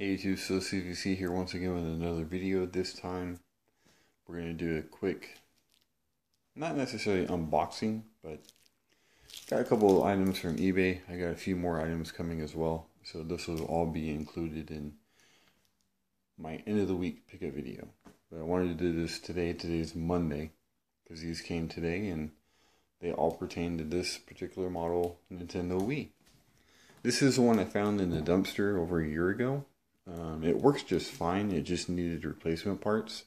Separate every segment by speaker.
Speaker 1: Hey YouTube, SlowCVC here once again with another video. This time we're going to do a quick, not necessarily unboxing, but got a couple of items from eBay. I got a few more items coming as well. So this will all be included in my end of the week pickup video. But I wanted to do this today. Today's Monday because these came today and they all pertain to this particular model Nintendo Wii. This is the one I found in the dumpster over a year ago. Um, it works just fine. It just needed replacement parts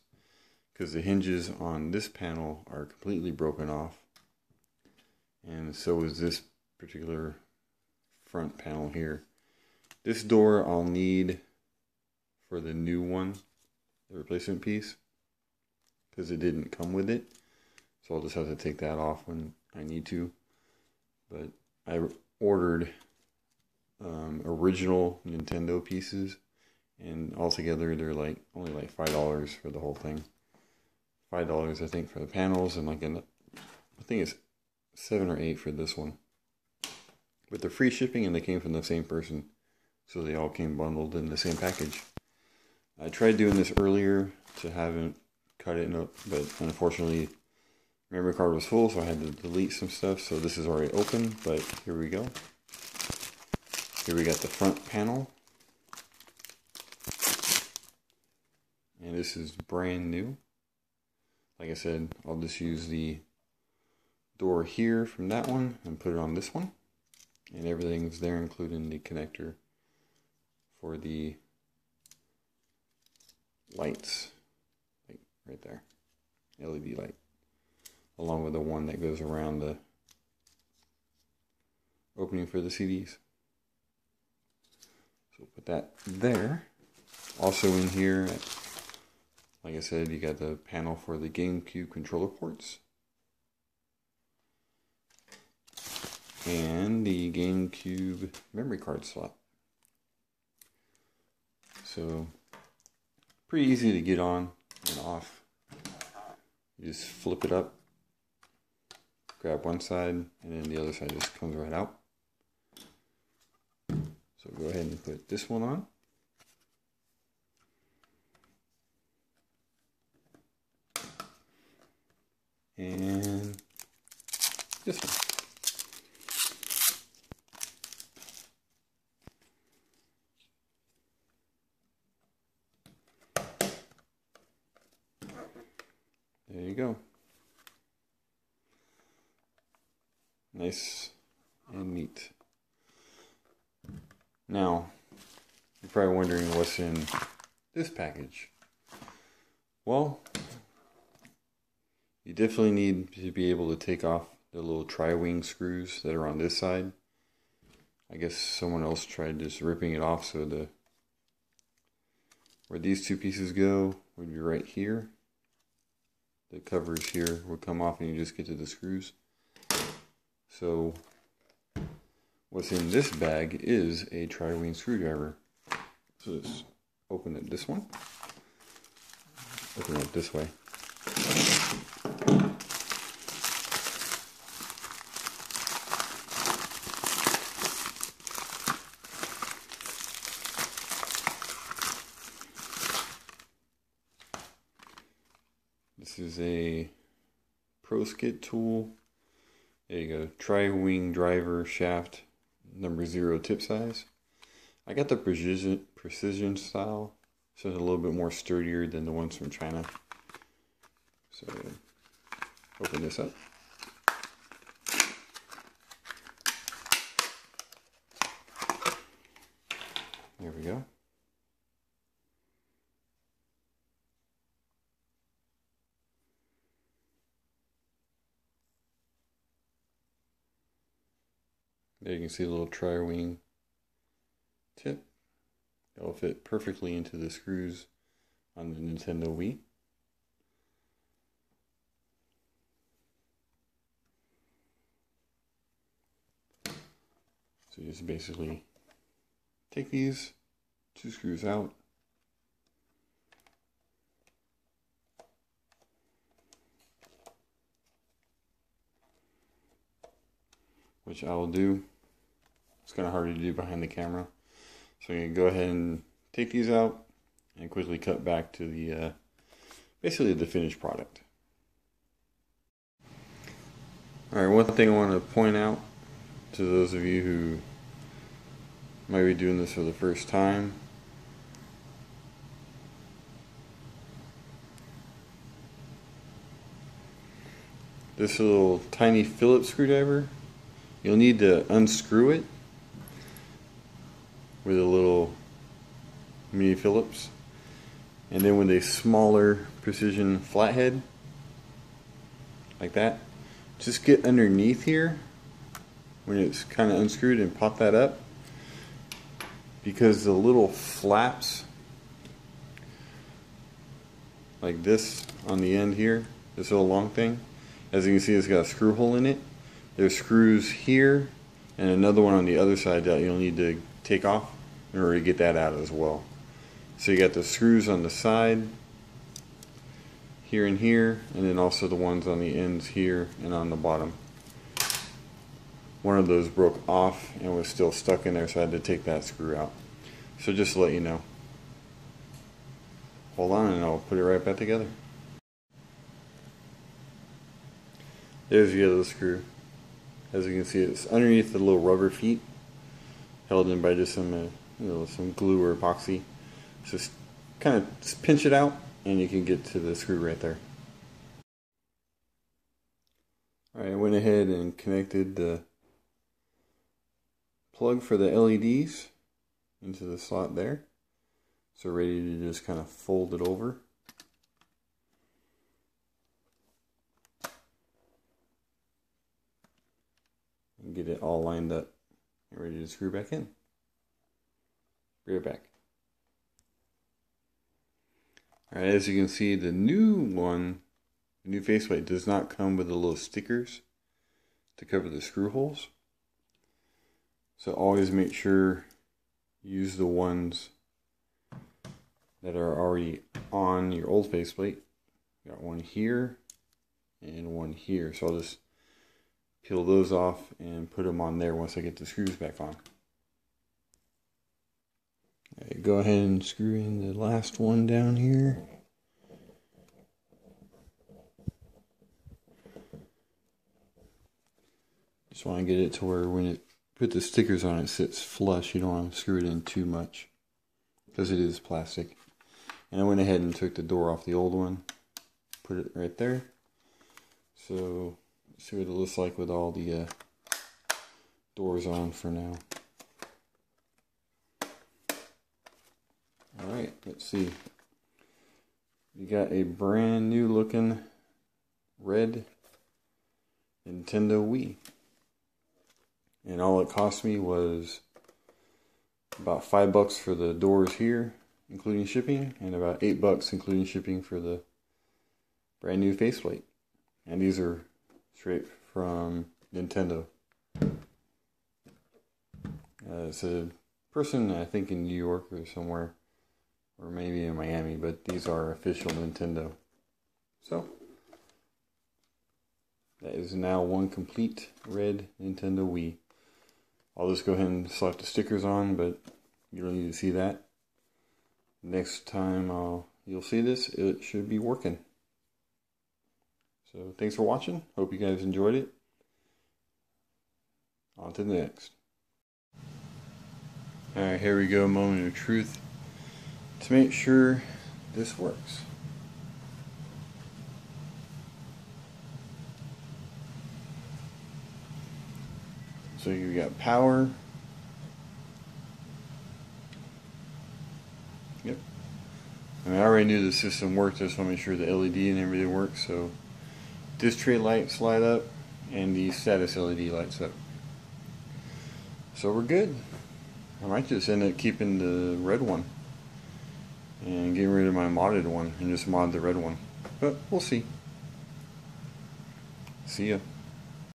Speaker 1: because the hinges on this panel are completely broken off. And so is this particular front panel here. This door I'll need for the new one, the replacement piece, because it didn't come with it. So I'll just have to take that off when I need to. But I ordered um, original Nintendo pieces, and altogether they're like only like five dollars for the whole thing. Five dollars, I think, for the panels, and like an, I think it's seven or eight for this one. With the free shipping, and they came from the same person, so they all came bundled in the same package. I tried doing this earlier to haven't cut it up, but unfortunately memory card was full, so I had to delete some stuff. So this is already open, but here we go. Here we got the front panel. This is brand new. Like I said, I'll just use the door here from that one and put it on this one. And everything's there, including the connector for the lights, like right there, LED light along with the one that goes around the opening for the CDs. So put that there. Also in here, like I said, you got the panel for the GameCube controller ports. And the GameCube memory card slot. So, pretty easy to get on and off. You just flip it up grab one side and then the other side just comes right out. So go ahead and put this one on. And this one. There you go. Nice and neat. Now, you're probably wondering what's in this package. Well, you definitely need to be able to take off the little tri-wing screws that are on this side. I guess someone else tried just ripping it off so the where these two pieces go would be right here. The covers here would come off and you just get to the screws. So what's in this bag is a tri-wing screwdriver. So let's open it this one. Open it this way. This is a Pro'sKit tool there you go. Tri-wing driver shaft number zero tip size. I got the precision precision style, so it's a little bit more sturdier than the ones from China. So open this up. There we go. There you can see a little tri-wing tip. Will fit perfectly into the screws on the Nintendo Wii. So you just basically take these two screws out. Which I will do it's kind of hard to do behind the camera. So I'm going to go ahead and take these out and quickly cut back to the uh, basically the finished product. Alright, one thing I want to point out to those of you who might be doing this for the first time. This little tiny Phillips screwdriver, you'll need to unscrew it with a little mini Phillips. And then with a smaller precision flathead, like that, just get underneath here when it's kind of unscrewed and pop that up. Because the little flaps like this on the end here this little long thing as you can see it's got a screw hole in it. There's screws here and another one on the other side that you'll need to take off in order to get that out as well. So you got the screws on the side here and here and then also the ones on the ends here and on the bottom. One of those broke off and was still stuck in there so I had to take that screw out. So just to let you know. Hold on and I'll put it right back together. There's the other screw. As you can see it's underneath the little rubber feet held in by just some uh, you know some glue or epoxy just kind of pinch it out and you can get to the screw right there Alright, I went ahead and connected the plug for the LEDs into the slot there. So ready to just kind of fold it over. And get it all lined up and ready to screw back in. Be right back. Alright, as you can see, the new one, the new faceplate does not come with the little stickers to cover the screw holes. So always make sure use the ones that are already on your old faceplate. Got one here and one here. So I'll just peel those off and put them on there once I get the screws back on. Right, go ahead and screw in the last one down here. Just want to get it to where when it put the stickers on it sits flush. You don't want to screw it in too much because it is plastic. And I went ahead and took the door off the old one, put it right there. So see what it looks like with all the uh, doors on for now. Alright, let's see. We got a brand new looking red Nintendo Wii. And all it cost me was about five bucks for the doors here including shipping and about eight bucks including shipping for the brand new faceplate. And these are straight from Nintendo. Uh, it's a person I think in New York or somewhere or maybe in Miami but these are official Nintendo so that is now one complete red Nintendo Wii I'll just go ahead and slap the stickers on, but you don't need to see that. Next time I'll, you'll see this, it should be working. So thanks for watching. Hope you guys enjoyed it. On to the next. Alright, here we go, moment of truth. To make sure this works. So you got power. Yep. I, mean, I already knew the system worked. I just want to make sure the LED and everything works. So this tray lights light up and the status LED lights up. So we're good. I might just end up keeping the red one and get rid of my modded one and just mod the red one. But we'll see. See ya.